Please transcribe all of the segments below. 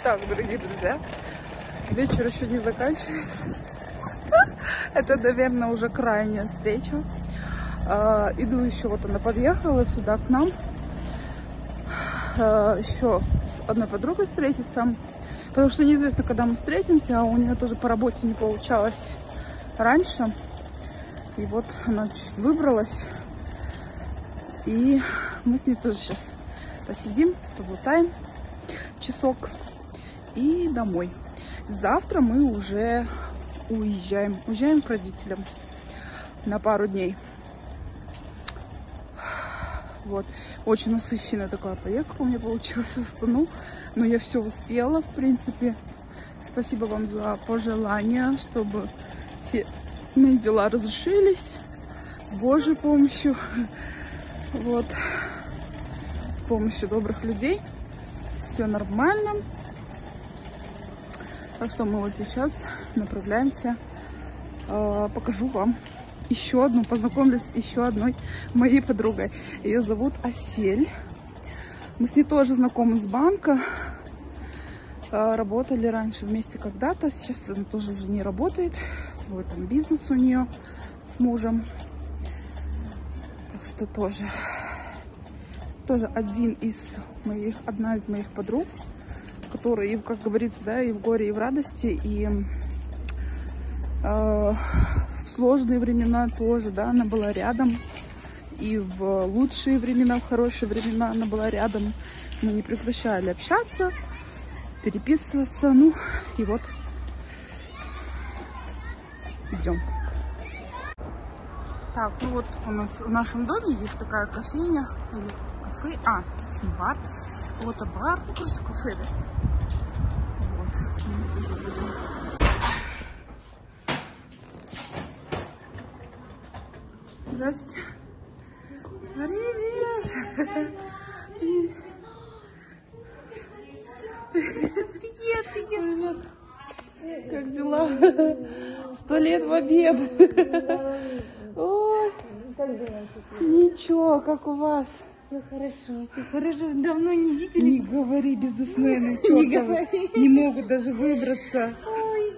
Так, дорогие друзья, вечер еще не заканчивается. Это, наверное, уже крайняя встреча. А, Иду еще, вот она подъехала сюда к нам. А, Еще с одной подругой встретиться. Потому что неизвестно, когда мы встретимся, а у нее тоже по работе не получалось раньше. И вот она чуть выбралась. И мы с ней тоже сейчас посидим, поболтаем часок и домой. Завтра мы уже уезжаем. Уезжаем к родителям на пару дней. Вот. Очень насыщенная такая поездка у меня получилась в Астану. Но я все успела, в принципе. Спасибо вам за пожелания, чтобы все мои дела разрешились с Божьей помощью. Вот. С помощью добрых людей. Все нормально. Так что мы вот сейчас направляемся. Э, покажу вам еще одну, познакомлюсь с еще одной моей подругой. Ее зовут Асель. Мы с ней тоже знакомы с банка. Э, Работали раньше вместе когда-то. Сейчас она тоже уже не работает. Свой там бизнес у нее с мужем. Так что тоже, тоже один из моих, одна из моих подруг, которая, и, как говорится, да, и в горе, и в радости, и э, в сложные времена тоже, да, она была рядом. И в лучшие времена, в хорошие времена она была рядом. Мы не прекращали общаться, переписываться. Ну, и вот идем. Так, ну вот у нас в нашем доме есть такая кофейня, или кафе, а, точно бар. Вот а бар, ну, короче, кафе, да. Вот, мы здесь будем. Здрасте. Привет. Привет, привет. Как дела? Сто лет в обед. Ой, ничего, как у вас? Все хорошо, все хорошо. Давно не виделись. Не говори, бизнесмены, Не чертовы, говори. не могут даже выбраться. Ой,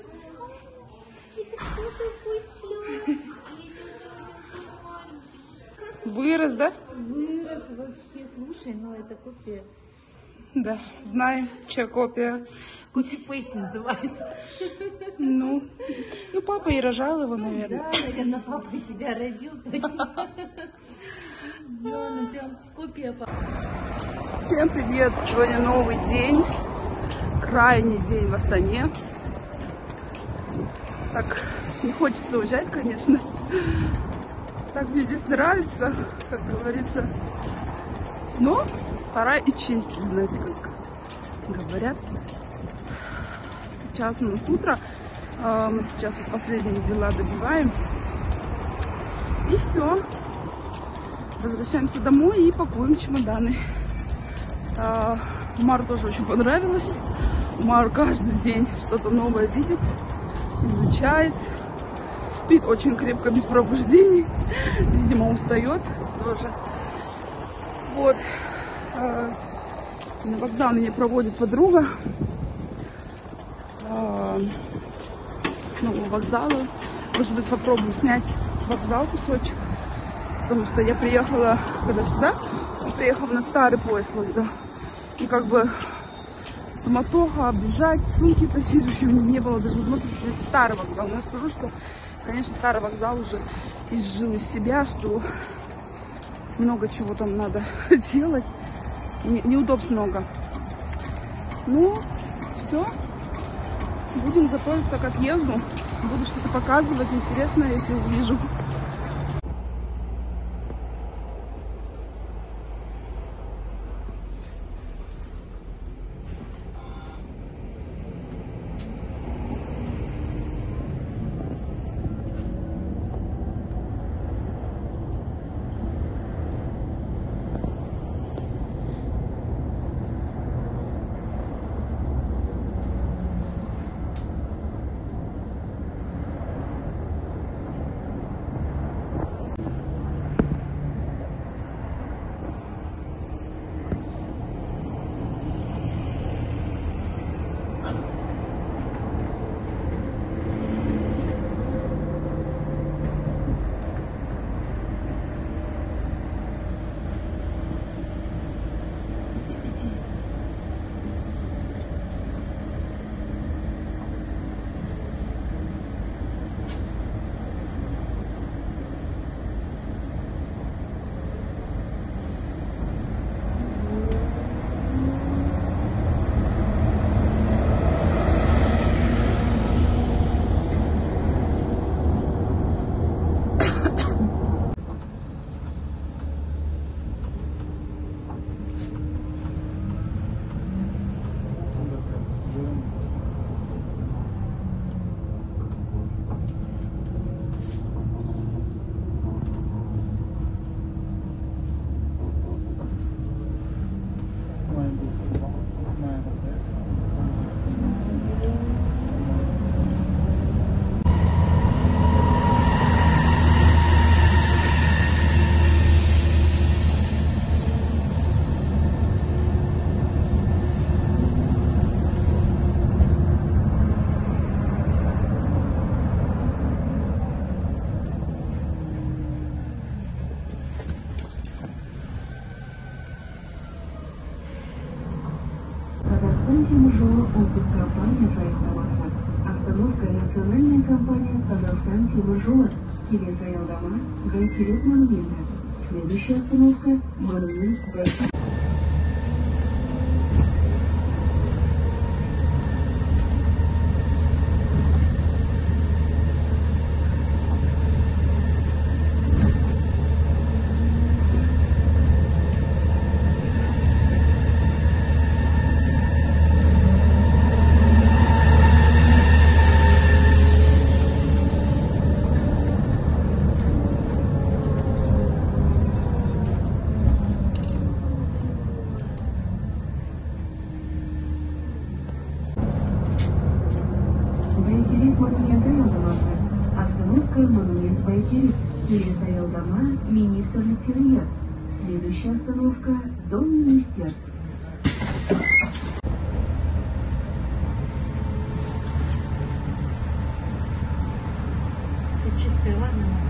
это кто такой шлёп? Вырос, да? Вырос вообще. Слушай, ну это копия. Да, знаем, чья копия. Копи-пейст называется. Ну, ну, папа и рожал его, наверное. Да, наверное, папа тебя родил точно. Всем привет! Сегодня новый день, крайний день в Астане. Так, не хочется уезжать, конечно. Так мне здесь нравится, как говорится. Но пора и честь знать, как говорят. Сейчас у нас утро. а, Мы сейчас вот последние дела добиваем. И все. Возвращаемся домой и пакуем чемоданы. А, Мару тоже очень понравилось. Мар каждый день что-то новое видит, изучает. Спит очень крепко, без пробуждений. Видимо, устает тоже. Вот. А, На вокзал меня проводит подруга. А, С нового вокзала. Может быть, попробую снять вокзал кусочек. Потому что я приехала, когда сюда, приехала на старый поезд вокзал. И как бы суматоха, оббежать, сумки тащить, в общем, не было даже возможности старый вокзал. Но я скажу, что, конечно, старый вокзал уже изжил из себя, что много чего там надо делать. Не- Неудобств много. Ну, все. Будем готовиться к отъезду. Буду что-то показывать интересное, если увижу. Тимиржол ұлттық компания саялдамасы. Остановка национальная компания Казахстан Тимиржол. Келесі аялдама монументі. Следующая остановка монумент Бәйтерек. Үйі. Следующая остановка Дом министерств. Чистый, ладно?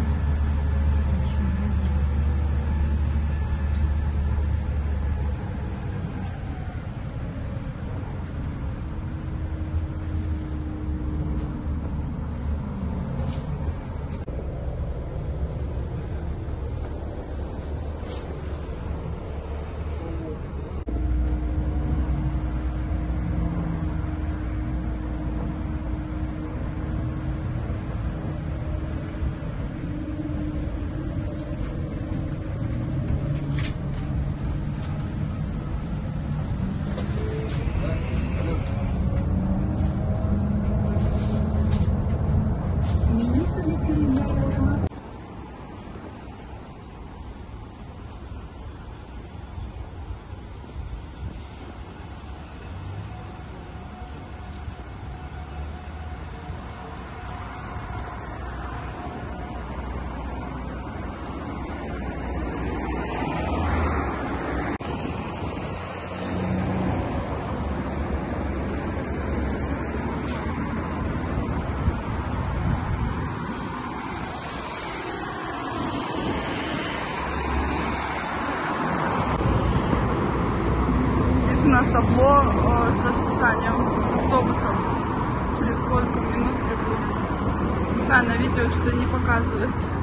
Earth.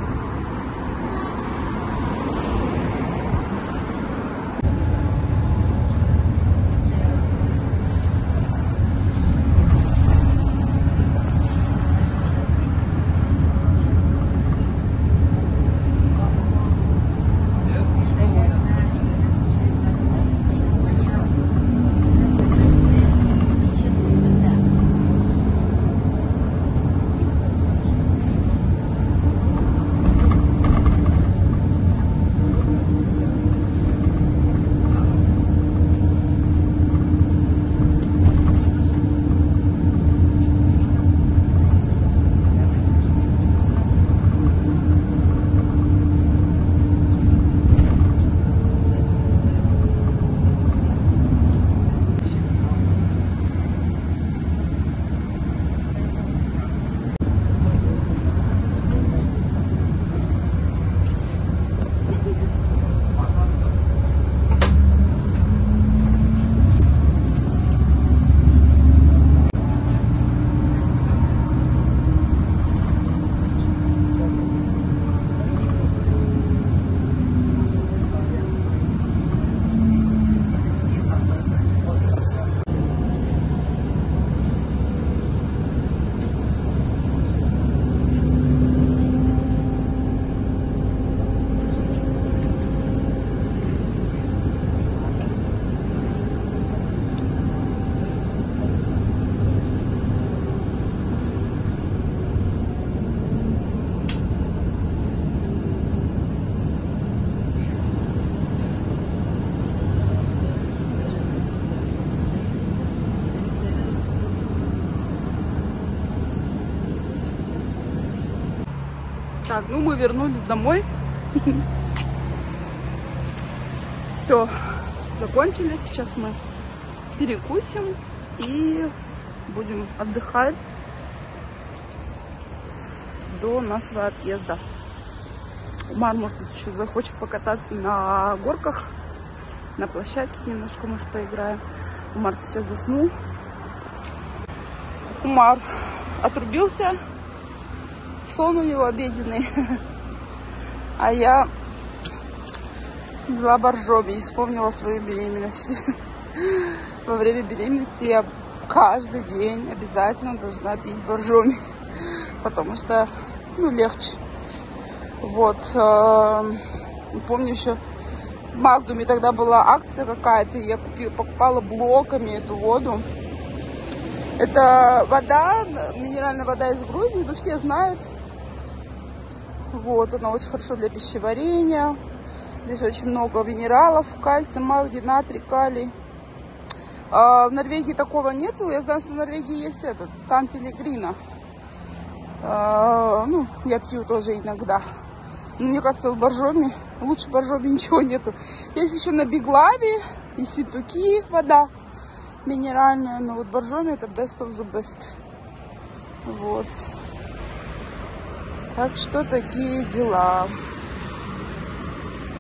Так, ну мы вернулись домой. Все, закончили. Сейчас мы перекусим и будем отдыхать до нашего отъезда. Умар, может еще захочет покататься на горках, на площадке немножко, может, поиграем. Умар сейчас заснул. Умар отрубился. Сон у него обеденный. А я взяла боржоми и вспомнила свою беременность. Во время беременности я каждый день обязательно должна пить боржоми. Потому что, ну, легче. Вот. Помню еще в Магдуме тогда была акция какая-то, я купила, покупала блоками эту воду. Это вода, минеральная вода из Грузии, ну все знают. Вот, она очень хорошо для пищеварения. Здесь очень много минералов, кальций, магний, натрий, калий. А в Норвегии такого нету. Я знаю, что в Норвегии есть этот, Сан Пелегрино. А, ну, я пью тоже иногда. Но мне кажется, в Боржоми, лучше Боржоми ничего нету. Есть еще на Биглаве и Ситуки вода минеральная. Но вот Боржоми это best of the best. Вот. Так что такие дела.